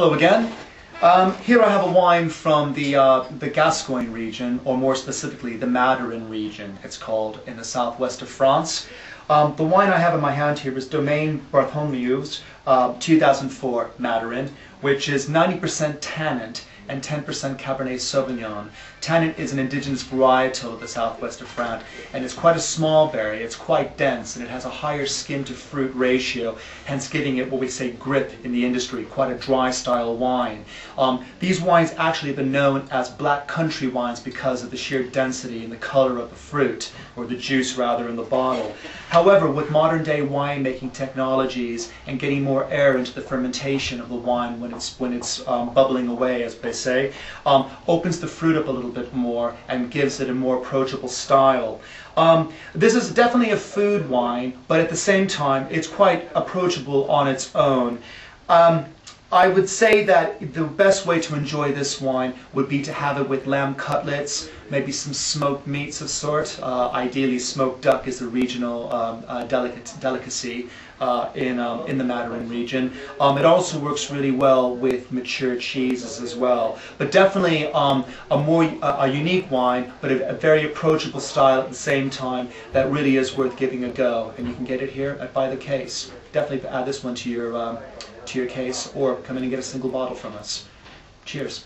Hello again. Um, here I have a wine from the, uh, the Gascogne region, or more specifically the Madiran region, it's called, in the southwest of France. Um, the wine I have in my hand here is Domaine Bartholomeus uh, 2004 Madiran, which is 90% Tannat and 10% Cabernet Sauvignon. Tannat is an indigenous varietal of the southwest of France, and it's quite a small berry, it's quite dense, and it has a higher skin to fruit ratio, hence giving it what we say grip in the industry, quite a dry style wine. Um, these wines actually have been known as black country wines because of the sheer density and the color of the fruit, or the juice rather, in the bottle. However, with modern day winemaking technologies and getting more air into the fermentation of the wine when it's, when it's um, bubbling away, as they say, um, opens the fruit up a little bit more and gives it a more approachable style. Um, this is definitely a food wine, but at the same time, it's quite approachable on its own. Um, I would say that the best way to enjoy this wine would be to have it with lamb cutlets, maybe some smoked meats of sort. Uh, ideally, smoked duck is a regional um, uh, delicate, delicacy uh, in, um, in the Madiran region. Um, it also works really well with mature cheeses as well. But definitely um, a more a unique wine, but a, a, very approachable style at the same time that really is worth giving a go. And you can get it here at Buy the Case. Definitely add this one to your um, to your case or come in and get a single bottle from us. Cheers.